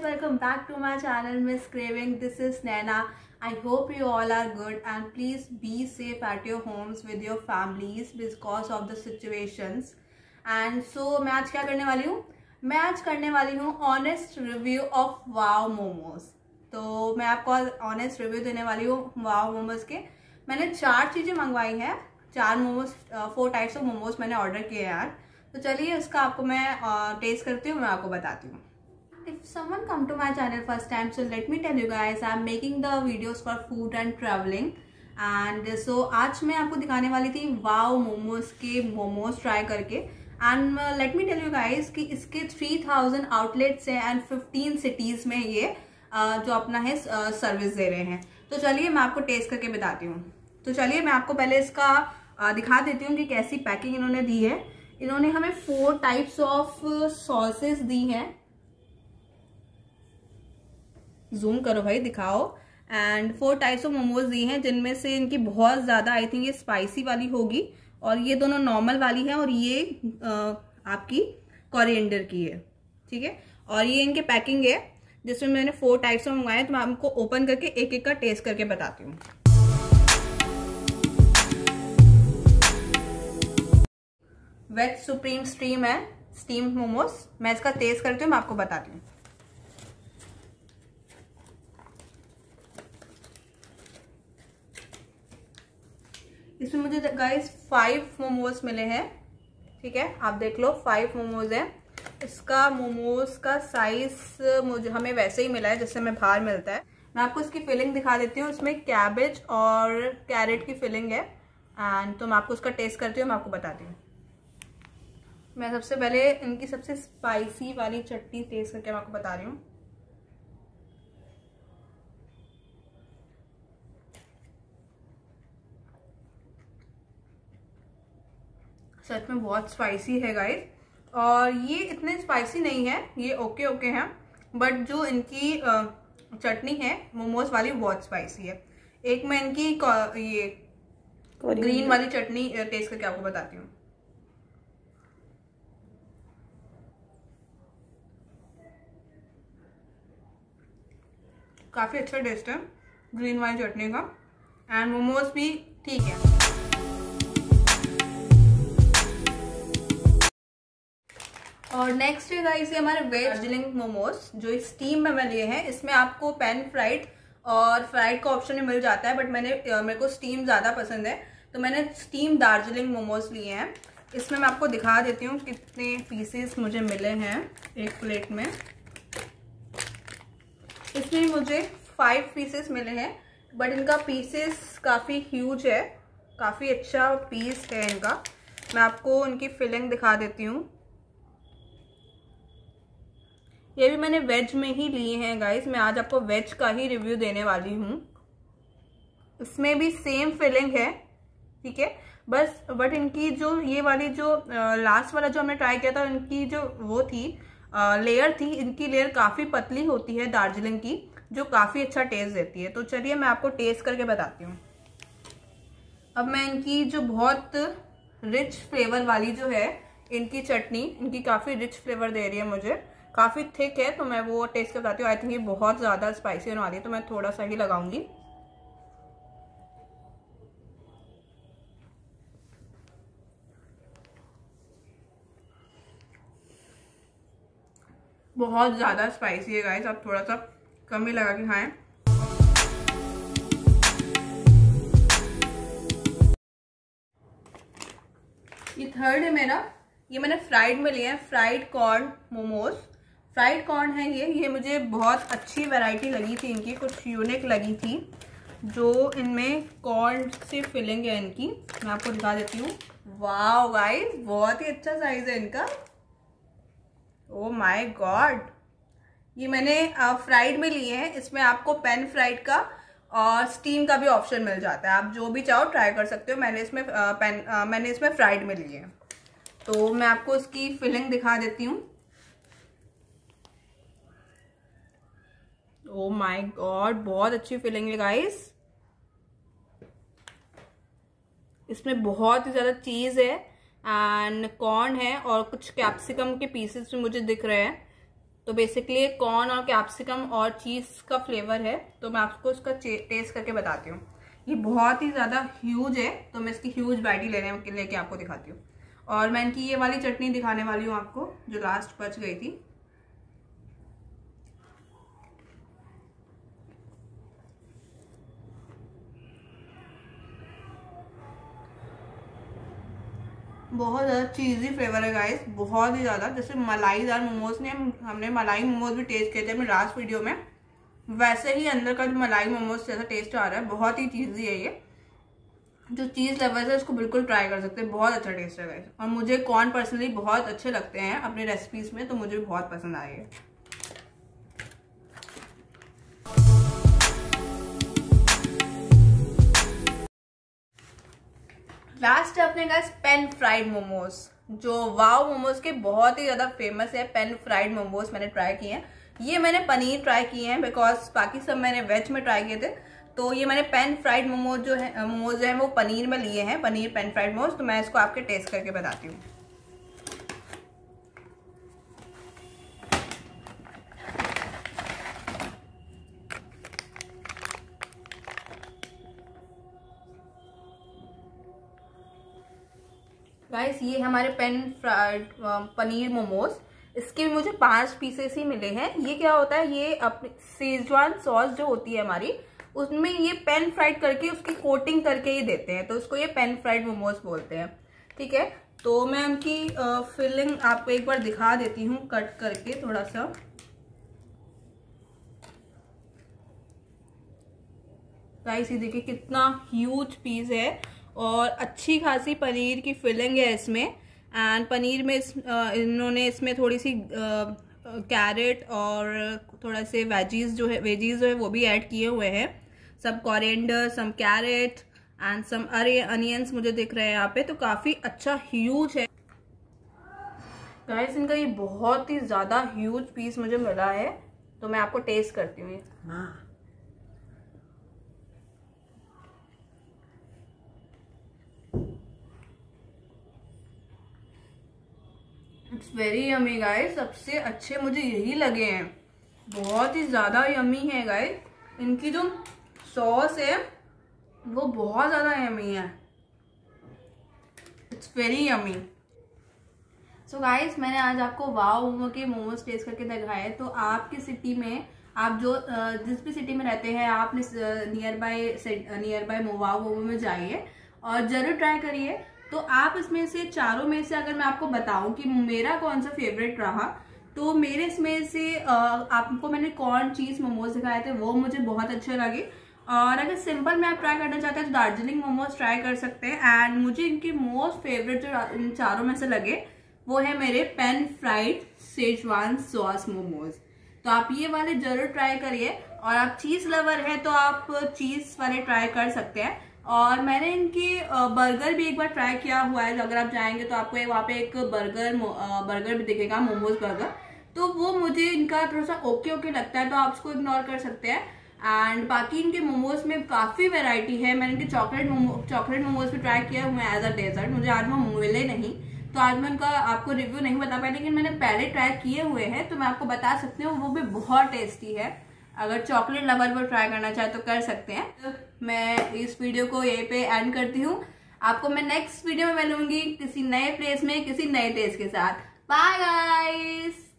welcome back to my channel Miss Craving. This is Naina. I hope you all are good and please be safe at your homes with your families because of the situations. And so मैं आज क्या करने वाली हूँ मैं आज करने वाली हूँ honest review of wow momos तो मैं आपको ऑनेस्ट रिव्यू देने वाली हूँ वाव मोमोज के मैंने चार चीज़ें मंगवाई हैं चार momos four types of momos मैंने ऑर्डर किए यार तो चलिए उसका आपको मैं टेस्ट करती हूँ मैं आपको बताती हूँ if someone come to my channel first time so let me tell you guys i'm making the videos for food and traveling. And so so, आज मैं आपको दिखाने वाली थी वाव मोमोज के मोमोज ट्राई करके। And let me tell you guys कि इसके 3000 आउटलेट्स हैं एंड 15 सिटीज़ में ये uh, जो अपना है सर्विस uh, दे रहे हैं। तो चलिए मैं आपको टेस्ट करके बताती हूँ। तो चलिए मैं आपको पहले इसका uh, दिखा देती हूँ कि कैसी पैकिंग इन्होंने दी है। इन्होंने हमें फोर टाइप्स ऑफ़ सॉसेस दी हैं। जूम करो भाई दिखाओ। And four types of momos दिए हैं जिनमें से इनकी बहुत ज़्यादा आई थिंक ये स्पाइसी वाली होगी और ये दोनों नॉर्मल वाली है और ये आ, आपकी कॉरिएंडर की है। ठीक है? और ये इनके पैकिंग है जिसमें मैंने फोर टाइप्स ऑफ़ मंगवाए तो मैं आपको ओपन करके एक एक का टेस्ट करके बताती हूँ। वेज सुप्रीम स्ट्रीम है स्टीम मोमोज मैं इसका टेस्ट करती हूँ मैं आपको बताती हूँ। इसमें मुझे गाइस फाइव मोमोज मिले हैं। ठीक है? आप देख लो फाइव मोमोज हैं। इसका मोमोज का साइज़ मुझे, हमें वैसे ही मिला है जैसे हमें बाहर मिलता है। मैं आपको इसकी फिलिंग दिखा देती हूँ। इसमें कैबेज और कैरेट की फिलिंग है। एंड तो मैं आपको उसका टेस्ट करती हूँ, मैं आपको बताती हूँ। मैं सबसे पहले इनकी सबसे स्पाइसी वाली चटनी टेस्ट करके मैं आपको बता रही हूँ। सच में बहुत स्पाइसी है गाइस और ये इतने स्पाइसी नहीं है ये ओके ओके हैं. बट जो इनकी चटनी है मोमोज वाली बहुत स्पाइसी है. एक मैं इनकी ये ग्रीन वाली चटनी टेस्ट करके आपको बताती हूँ. काफ़ी अच्छा टेस्ट है ग्रीन वाली चटनी का. एंड मोमोज भी ठीक है. और नेक्स्ट है गाइस ये हमारे वेज दार्जिलिंग मोमोज जो स्टीम में मैं लिए हैं, इसमें आपको पैन फ्राइड और फ्राइड का ऑप्शन भी मिल जाता है बट मैंने मेरे को स्टीम ज़्यादा पसंद है तो मैंने स्टीम दार्जिलिंग मोमोज लिए हैं। इसमें मैं आपको दिखा देती हूँ कितने पीसेस मुझे मिले हैं एक प्लेट में। इसमें मुझे फाइव पीसेस मिले हैं बट इनका पीसेस काफ़ी ह्यूज है, काफ़ी अच्छा पीस है इनका। मैं आपको इनकी फिलिंग दिखा देती हूँ। ये भी मैंने वेज में ही लिए हैं गाइस मैं आज आपको वेज का ही रिव्यू देने वाली हूँ। इसमें भी सेम फिलिंग है ठीक है? बस बट इनकी जो ये वाली जो लास्ट वाला जो हमने ट्राई किया था इनकी जो वो थी आ, लेयर थी इनकी लेयर काफ़ी पतली होती है दार्जिलिंग की जो काफ़ी अच्छा टेस्ट देती है। तो चलिए मैं आपको टेस्ट करके बताती हूँ। अब मैं इनकी जो बहुत रिच फ्लेवर वाली जो है इनकी चटनी इनकी काफ़ी रिच फ्लेवर दे रही है मुझे। काफ़ी थिक है तो मैं वो टेस्ट कर बताती हूँ। आई थिंक ये बहुत ज़्यादा स्पाइसी होने वाली है तो मैं थोड़ा सा ही लगाऊँगी। बहुत ज़्यादा स्पाइसी है गाइस आप थोड़ा सा कम ही लगा के खाएँ। ये थर्ड है मेरा। ये मैंने फ्राइड में लिया है fried corn momos fried corn है ये। ये मुझे बहुत अच्छी वैरायटी लगी थी इनकी, कुछ यूनिक लगी थी, जो इनमें कॉर्न से फिलिंग है इनकी। मैं आपको दिखा देती हूँ। वाह गाइस बहुत ही अच्छा साइज़ है इनका। ओ माय गॉड ये मैंने फ्राइड में लिए हैं। इसमें आपको पेन फ्राइड का और स्टीम का भी ऑप्शन मिल जाता है। आप जो भी चाहो ट्राई कर सकते हो। मैंने इसमें पेन मैंने इसमें फ्राइड में लिए हैं। तो मैं आपको इसकी फिलिंग दिखा देती हूँ। ओ माय गॉड बहुत अच्छी फीलिंग है गाइस इसमें बहुत ही ज़्यादा चीज़ है एंड कॉर्न है और कुछ कैप्सिकम के पीसेस भी मुझे दिख रहे हैं. तो बेसिकली कॉर्न और कैप्सिकम और चीज़ का फ्लेवर है. तो मैं आपको उसका टेस्ट करके बताती हूँ. ये बहुत ही ज़्यादा ह्यूज है. तो मैं इसकी ह्यूज बैटी लेने के लेके आपको दिखाती हूँ. और मैं इनकी ये वाली चटनी दिखाने वाली हूँ आपको, जो लास्ट बच गई थी. बहुत ज़्यादा चीज़ी फ्लेवर है गाइस बहुत ही ज़्यादा. जैसे मलाईदार मोमोज ने हमने मलाई मोमोज भी टेस्ट किए थे अपने लास्ट वीडियो में. वैसे ही अंदर का जो मलाई मोमोज जैसा टेस्ट आ रहा है, बहुत ही चीज़ी है ये. जो चीज़ लेवल है उसको बिल्कुल ट्राई कर सकते हैं. बहुत अच्छा टेस्ट है गाइस और मुझे कॉर्न पर्सनली बहुत अच्छे लगते हैं अपनी रेसिपीज़ में तो मुझे बहुत पसंद आए लास्ट है अपने गाइस पेन फ्राइड मोमोज जो वाव मोमोज के बहुत ही ज़्यादा फ़ेमस है पेन फ्राइड मोमोज मैंने ट्राई किए हैं। ये मैंने पनीर ट्राई किए हैं बिकॉज़ बाकी सब मैंने वेज में ट्राई किए थे। तो ये मैंने पेन फ्राइड मोमोज जो है मोमोज जो है वो पनीर में लिए हैं, पनीर पेन फ्राइड मोमोज तो मैं इसको आपके टेस्ट करके बताती हूँ। गाइस ये हमारे पेन फ्राइड पनीर मोमोज। इसके भी मुझे पाँच पीसेस ही मिले हैं। ये क्या होता है? ये अपने सेजवान सॉस जो होती है हमारी, उसमें ये पेन फ्राइड करके उसकी कोटिंग करके ही देते हैं। तो उसको ये पेन फ्राइड मोमोज बोलते हैं। ठीक है? तो मैं उनकी फिलिंग आपको एक बार दिखा देती हूँ कट करके थोड़ा सा। गाइस ये देखिए कितना ह्यूज पीस है। और अच्छी खासी पनीर की फिलिंग है इसमें। एंड पनीर में इस, इन्होंने इसमें थोड़ी सी कैरेट और थोड़ा से वेजीज जो है वेजीज जो है वो भी ऐड किए हुए हैं। सब coriander some carrot and some अरे अनियंस मुझे दिख रहे हैं यहाँ पे तो काफ़ी अच्छा ह्यूज है। गाइस इनका ये बहुत ही ज़्यादा ह्यूज पीस मुझे मिला है तो मैं आपको टेस्ट करती हूँ। इट्स वेरी यमी गाइस सबसे अच्छे मुझे यही लगे हैं। बहुत ही ज़्यादा यमी है गाइस इनकी जो सॉस है, वो बहुत ज़्यादा यमी है। It's very yummy so guys मैंने आज आपको वाव मोमो के मोमोज टेस्ट करके दिखाए। तो आपकी सिटी में, आप जो जिस भी सिटी में रहते हैं, आप near by near by wow momo में जाइए और ज़रूर ट्राई करिए। तो आप इसमें से चारों में से अगर मैं आपको बताऊँ कि मेरा कौन सा फेवरेट रहा तो मेरे इसमें से आपको मैंने कॉर्न चीज़ मोमोज दिखाए थे, वो मुझे बहुत अच्छे लगे। और अगर सिंपल में आप ट्राई करना चाहते हैं तो दार्जिलिंग मोमोज ट्राई कर सकते हैं। एंड मुझे इनके मोस्ट फेवरेट जो इन चारों में से लगे, वो है मेरे pan fried schezwan sauce momos तो आप ये वाले ज़रूर ट्राई करिए। और आप चीज़ लवर है तो आप चीज़ वाले ट्राई कर सकते हैं। और मैंने इनकी बर्गर भी एक बार ट्राई किया हुआ है। अगर आप जाएँगे तो आपको वहाँ पे एक बर्गर बर्गर भी दिखेगा, मोमोज बर्गर तो वो मुझे इनका थोड़ा सा ओके ओके लगता है तो आप उसको इग्नोर कर सकते हैं। एंड बाकी इनके मोमोज में काफ़ी वेराइटी है। मैंने इनके चॉकलेट मोमो चॉकलेट मोमोज भी ट्राई किया हुआ एज अ डेजर्ट मुझे आज वो मिले नहीं। तो आज मैं उनका आपको रिव्यू नहीं बता पाया लेकिन मैंने पहले ट्राई किए हुए हैं तो मैं आपको बता सकती हूँ, वो भी बहुत टेस्टी है। अगर चॉकलेट लवर पर ट्राई करना चाहे तो कर सकते हैं। तो मैं इस वीडियो को यहीं पे एंड करती हूँ। आपको मैं नेक्स्ट वीडियो में मिलूँगी किसी नए प्लेस में, किसी नए टेस्ट के साथ। Bye guys